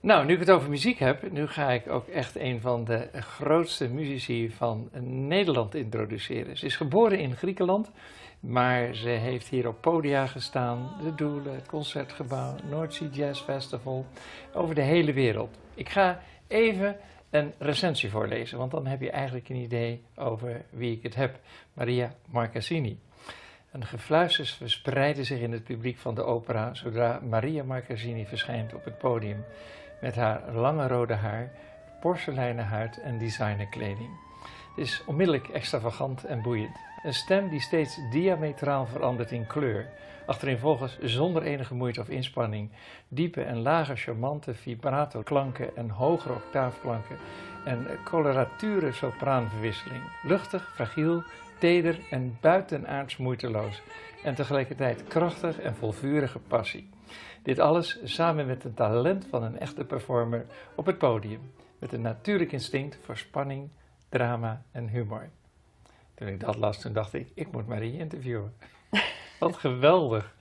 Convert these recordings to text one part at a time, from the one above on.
Nou, nu ik het over muziek heb, nu ga ik ook echt een van de grootste muzici van Nederland introduceren. Ze is geboren in Griekenland, maar ze heeft hier op podia gestaan, de Doelen, het Concertgebouw, Noordzee Jazz Festival, over de hele wereld. Ik ga even een recensie voorlezen, want dan heb je eigenlijk een idee over wie ik het heb. Maria Marcassini. Een gefluister verspreidde zich in het publiek van de opera zodra Maria Marcassini verschijnt op het podium met haar lange rode haar, porseleinen huid en designerkleding. Het is onmiddellijk extravagant en boeiend. Een stem die steeds diametraal verandert in kleur. Achtereenvolgens zonder enige moeite of inspanning. Diepe en lage charmante vibrato klanken en hogere octaafklanken. En colorature sopraanverwisseling. Luchtig, fragiel, teder en buitenaards moeiteloos. En tegelijkertijd krachtig en vol vurige passie. Dit alles samen met het talent van een echte performer op het podium. Met een natuurlijk instinct voor spanning, drama en humor. Toen ik dat las, toen dacht ik, ik moet Marie interviewen. Wat geweldig.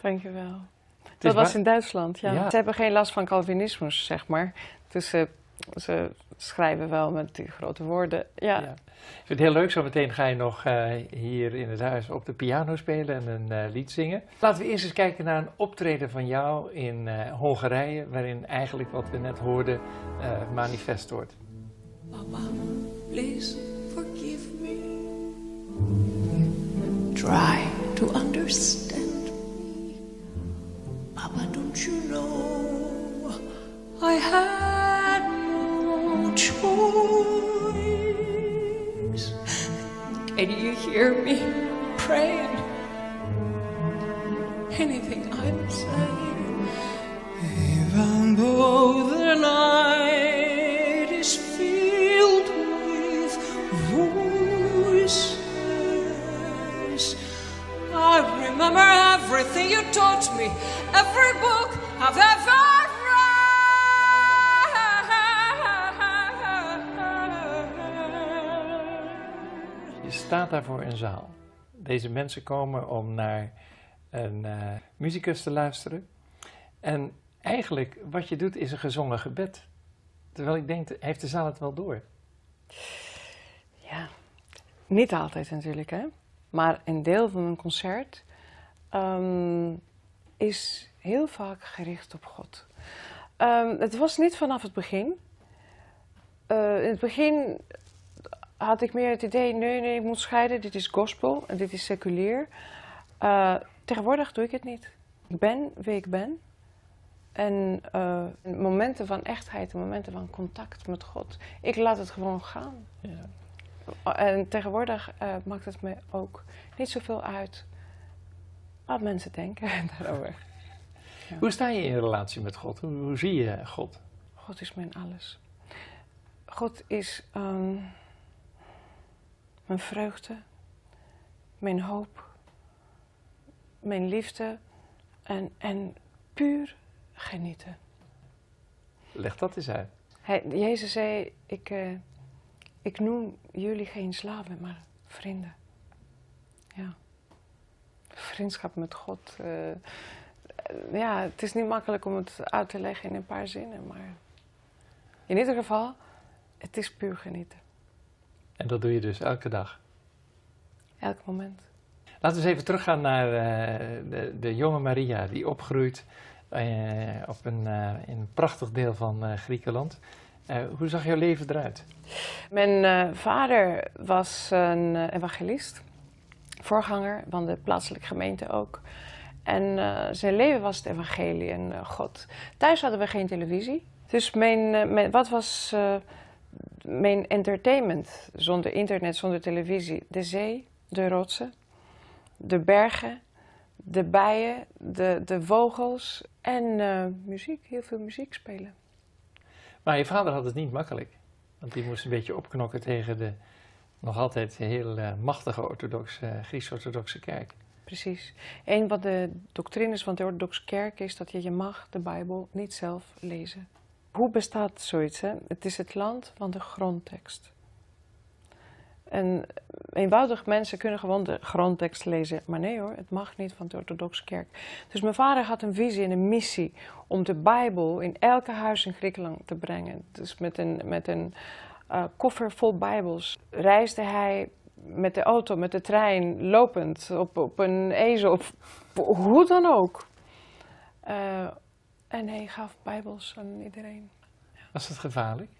Dankjewel. Dat was in Duitsland, ja. Ze hebben geen last van Calvinismus, zeg maar. Dus ze, schrijven wel met die grote woorden. Ja. ja. Ik vind het heel leuk, zo meteen ga je nog uh, hier in het huis op de piano spelen en een uh, lied zingen. Laten we eerst eens kijken naar een optreden van jou in uh, Hongarije, waarin eigenlijk wat we net hoorden manifest wordt. Papa, please forgive me. Try to understand me. Papa, don't you know I had hear me praying. Anything I'm saying, even though the night is filled with voices, I remember everything you taught me, every book I've ever staat daar voor een zaal. Deze mensen komen om naar een uh, muzikus te luisteren. En eigenlijk wat je doet is een gezongen gebed. Terwijl ik denk, heeft de zaal het wel door? Ja, niet altijd natuurlijk, hè. Maar een deel van een concert ehm, is heel vaak gericht op God. Um, het was niet vanaf het begin. Uh, in het begin had ik meer het idee, nee, nee, ik moet scheiden, dit is gospel en dit is seculier. Uh, tegenwoordig doe ik het niet. Ik ben wie ik ben. En uh, momenten van echtheid, momenten van contact met God, ik laat het gewoon gaan. Ja. En tegenwoordig uh, maakt het me ook niet zoveel uit wat mensen denken daarover. Ja. Hoe sta je in relatie met God? Hoe, hoe, zie je God? God is mijn alles. God is. Um, mijn vreugde, mijn hoop, mijn liefde en, en puur genieten. Leg dat eens uit. Hij, Jezus zei, ik, uh, ik noem jullie geen slaven, maar vrienden. Ja. Vriendschap met God. Uh, ja, het is niet makkelijk om het uit te leggen in een paar zinnen, maar in ieder geval, het is puur genieten. En dat doe je dus elke dag? Elk moment. Laten we eens even teruggaan naar uh, de, de, jonge Maria die opgroeit uh, op een, uh, in een prachtig deel van Griekenland. hoe zag jouw leven eruit? Mijn vader was een evangelist, voorganger van de plaatselijke gemeente ook. En zijn leven was het evangelie en God. Thuis hadden we geen televisie. Dus mijn, mijn wat was mijn entertainment, zonder internet, zonder televisie, de zee, de rotsen, de bergen, de bijen, de, de vogels en uh, muziek, heel veel muziek spelen. Maar je vader had het niet makkelijk, want die moest een beetje opknokken tegen de nog altijd heel uh, machtige orthodoxe, uh, Grieks-orthodoxe kerk. Precies. Een van de doctrines van de orthodoxe kerk is dat je, je mag de Bijbel niet zelf lezen. Hoe bestaat zoiets? Het is het land van de grondtekst. En eenvoudig mensen kunnen gewoon de grondtekst lezen. Maar nee hoor, het mag niet van de orthodoxe kerk. Dus mijn vader had een visie en een missie om de Bijbel in elke huis in Griekenland te brengen. Dus met een, met een uh, koffer vol Bijbels reisde hij met de auto, met de trein, lopend, op, op een ezel, hoe dan ook. Uh, en hij gaf Bijbels aan iedereen. Was het gevaarlijk?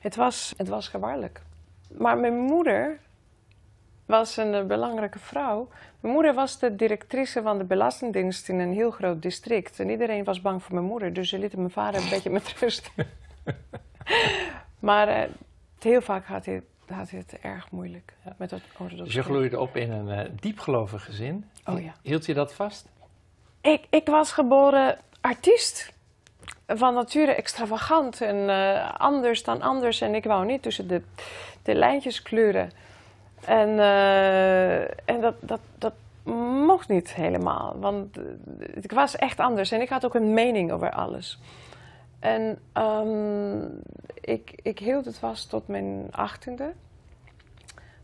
Het was, het was gevaarlijk. Maar mijn moeder was een eh, belangrijke vrouw. Mijn moeder was de directrice van de Belastingdienst in een heel groot district. En iedereen was bang voor mijn moeder, dus ze lieten mijn vader een beetje met rust. maar uh, heel vaak had hij, had hij het erg moeilijk met orthodoxe. Dus je groeide op in een uh, diepgelovig gezin. Oh ja. Hield je dat vast? Ik, ik was geboren artiest van nature extravagant en uh, anders dan anders. En ik wou niet tussen de, de lijntjes kleuren. En, uh, en dat, dat, dat mocht niet helemaal, want ik was echt anders en ik had ook een mening over alles. En um, ik, ik hield het vast tot mijn achttiende.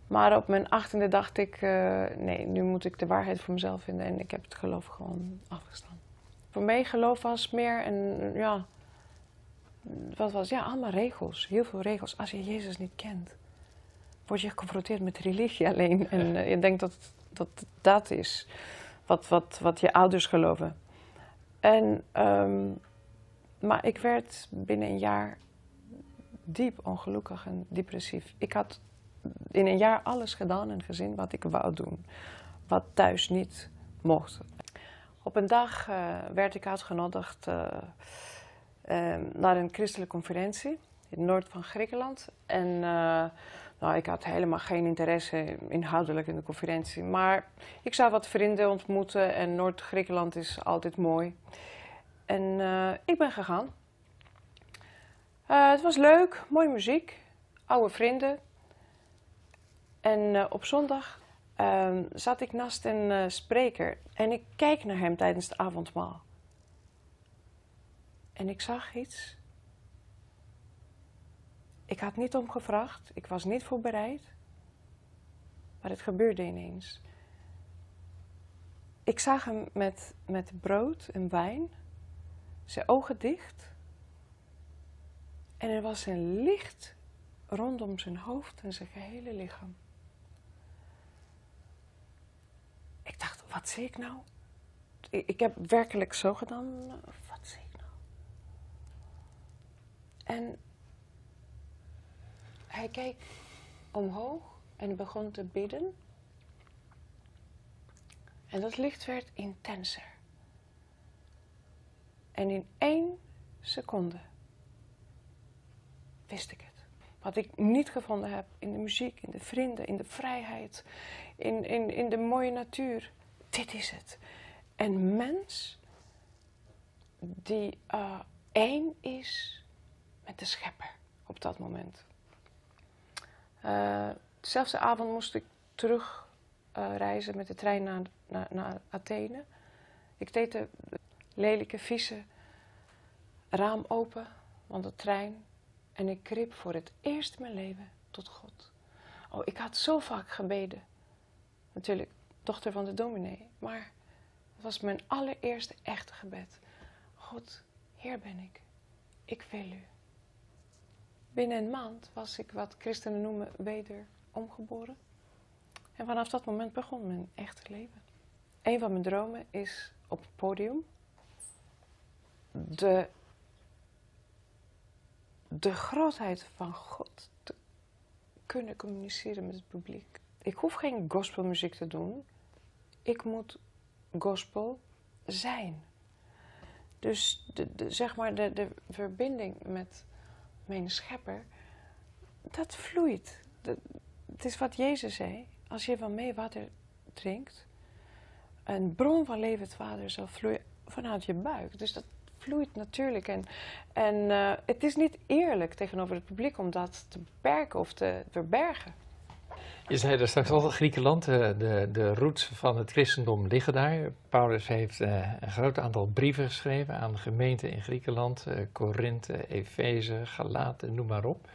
Maar op mijn achttiende dacht ik, nee, nu moet ik de waarheid voor mezelf vinden en ik heb het geloof gewoon afgestaan voor mij geloof was meer een, ja, wat was, ja, allemaal regels, heel veel regels. Als je Jezus niet kent, word je geconfronteerd met religie alleen. En uh, je denkt dat, dat dat is wat, wat, wat je ouders geloven. En, um, maar ik werd binnen een jaar diep ongelukkig en depressief. Ik had in een jaar alles gedaan en gezien wat ik wou doen, wat thuis niet mocht. Op een dag uh, werd ik uitgenodigd uh, uh, naar een christelijke conferentie in het noord van Griekenland. En nou, ik had helemaal geen interesse inhoudelijk in de conferentie. Maar ik zou wat vrienden ontmoeten en Noord-Griekenland is altijd mooi. En ik ben gegaan. het was leuk, mooie muziek, oude vrienden. En op zondag um, zat ik naast een uh, spreker en ik keek naar hem tijdens het avondmaal. En ik zag iets. Ik had niet om gevraagd, ik was niet voorbereid, maar het gebeurde ineens. Ik zag hem met, met brood en wijn, zijn ogen dicht. En er was een licht rondom zijn hoofd en zijn gehele lichaam. Ik dacht, wat zie ik nou? Ik, heb werkelijk zo gedaan. Wat zie ik nou? En hij keek omhoog en begon te bidden. En dat licht werd intenser. En in één seconde wist ik het. Wat ik niet gevonden heb in de muziek, in de vrienden, in de vrijheid, in, in, in de mooie natuur. Dit is het. Een mens die uh, één is met de schepper op dat moment. Uh, dezelfde avond moest ik terug uh, reizen met de trein naar, naar, naar Athene. Ik deed de lelijke, vieze raam open van de trein en ik kriep voor het eerst in mijn leven tot God. Oh, ik had zo vaak gebeden natuurlijk dochter van de dominee. Maar het was mijn allereerste echte gebed. God, hier ben ik. Ik wil u. Binnen een maand was ik wat christenen noemen weder omgeboren. En vanaf dat moment begon mijn echte leven. Een van mijn dromen is op het podium de, de grootheid van God te kunnen communiceren met het publiek ik hoef geen gospelmuziek te doen. Ik moet gospel zijn. Dus de, de, zeg maar de, de verbinding met mijn schepper, dat vloeit. het is wat Jezus zei. Als je van mij water drinkt, een bron van levend water zal vloeien vanuit je buik. Dus dat vloeit natuurlijk. En, en uh, het is niet eerlijk tegenover het publiek om dat te beperken of te verbergen. Je zei er straks al, Griekenland, de, de, de roots van het christendom liggen daar. Paulus heeft uh, een groot aantal brieven geschreven aan gemeenten in Griekenland, uh, Korinthe, Efeze, Galaten, noem maar op.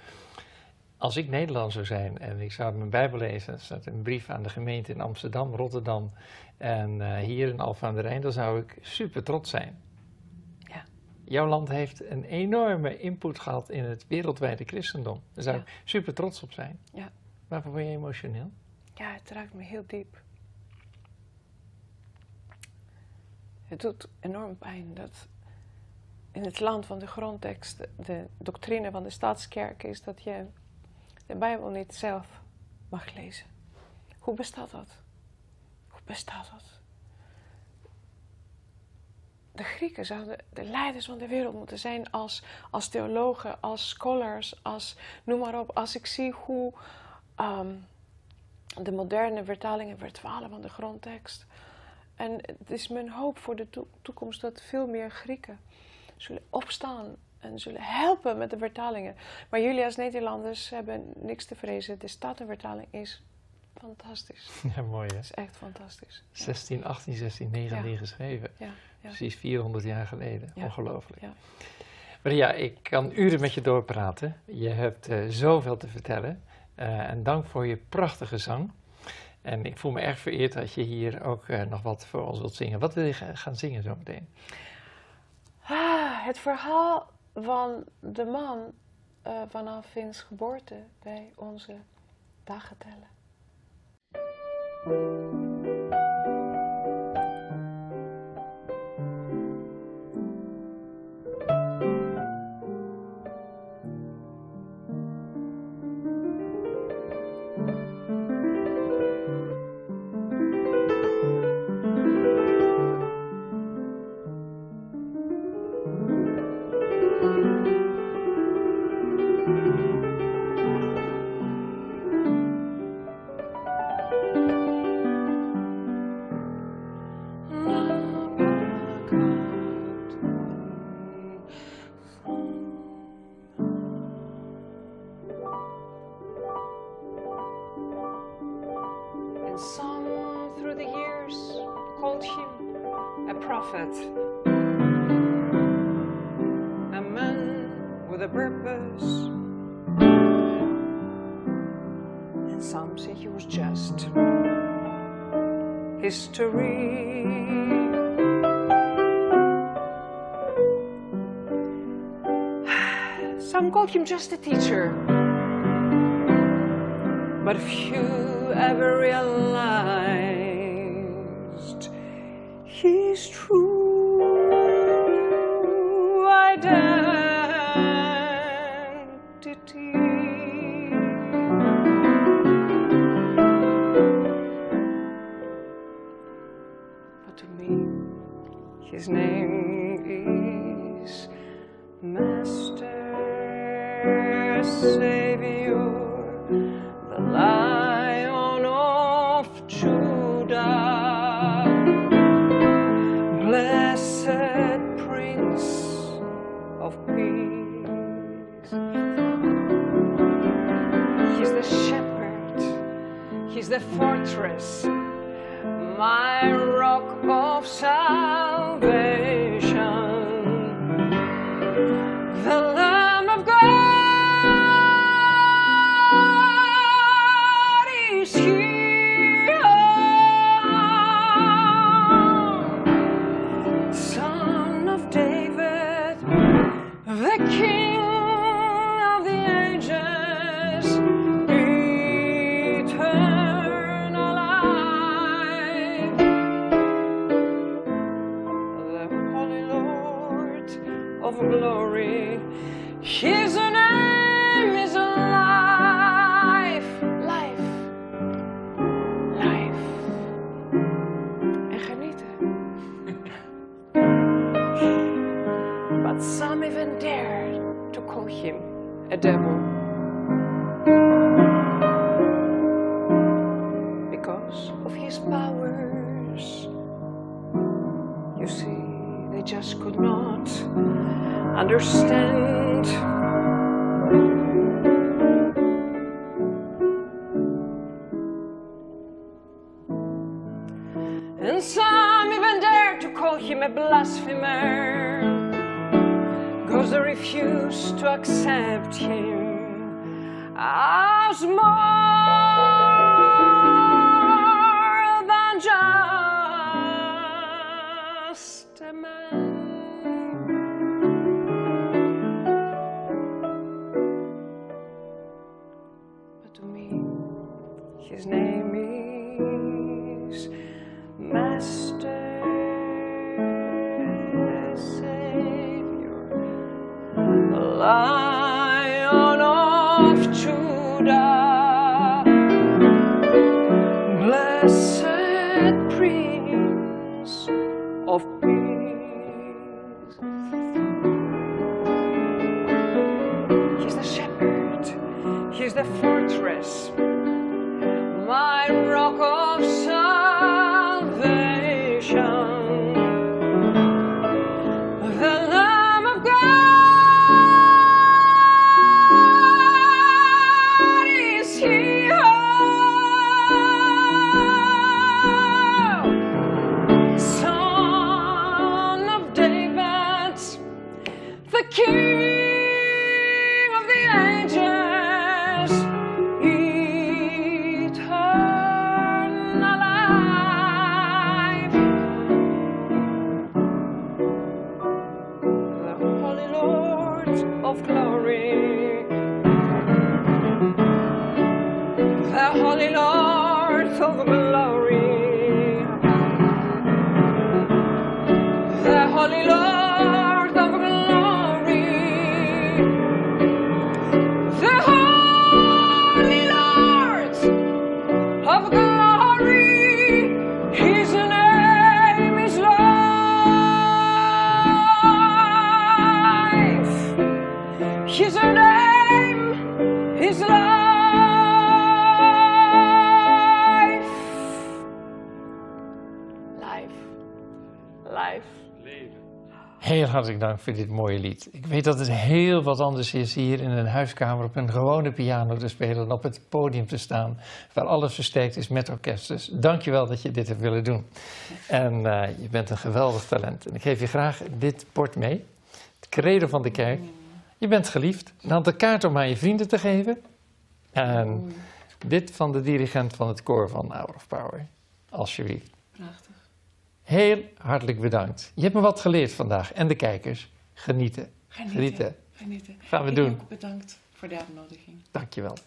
als ik Nederland zou zijn en ik zou mijn Bijbel lezen, er staat een brief aan de gemeente in Amsterdam, Rotterdam en hier in Alphen aan de Rijn, dan zou ik super trots zijn. Ja. Jouw land heeft een enorme input gehad in het wereldwijde christendom. Daar zou Ja. ik super trots op zijn. Ja. Waarvoor ben je emotioneel? Ja, het raakt me heel diep. Het doet enorm pijn dat in het land van de grondtekst de, doctrine van de staatskerk is dat je de Bijbel niet zelf mag lezen. Hoe bestaat dat? Hoe bestaat dat? De Grieken zouden de leiders van de wereld moeten zijn als, als theologen, als scholars, als noem maar op. Als ik zie hoe ehm, de moderne vertalingen vertwalen van de grondtekst. En het is mijn hoop voor de toe- toekomst dat veel meer Grieken zullen opstaan en zullen helpen met de vertalingen. Maar jullie als Nederlanders hebben niks te vrezen. De Statenvertaling is fantastisch. Ja, mooi hè? Het is echt fantastisch. 16, 18, 16, 19 Ja. geschreven. Ja, ja. Precies 400 jaar geleden. Ja. Ongelooflijk. Ja. Maria, ik kan uren met je doorpraten. Je hebt eh, zoveel te vertellen. Eh, en dank voor je prachtige zang. En ik voel me erg vereerd dat je hier ook eh, nog wat voor ons wilt zingen. Wat wil je ga- gaan zingen zo meteen? Ah, het verhaal van de man eh, vanaf Vins geboorte bij onze dagen tellen. And some through the years called him a prophet, a man with a purpose. And some say he was just history. Some called him just a teacher, but few ever realized fortress, a devil. Because of his powers. You see, they just could not understand. Oh. Of hartelijk dank voor dit mooie lied. Ik weet dat het heel wat anders is hier in een huiskamer op een gewone piano te spelen dan op het podium te staan, waar alles versterkt is met orkest. Dus dank je wel dat je dit hebt willen doen. En eh, je bent een geweldig talent. En ik geef je graag dit bord mee, het credo van de kerk. Je bent geliefd. Een aantal kaart om aan je vrienden te geven. En dit van de dirigent van het koor van Hour of Power. Alsjeblieft. Prachtig. Heel hartelijk bedankt. Je hebt me wat geleerd vandaag. En de kijkers. Genieten. Genieten. Genieten. Gaan we Ik doen. ook bedankt voor de uitnodiging. Dankjewel.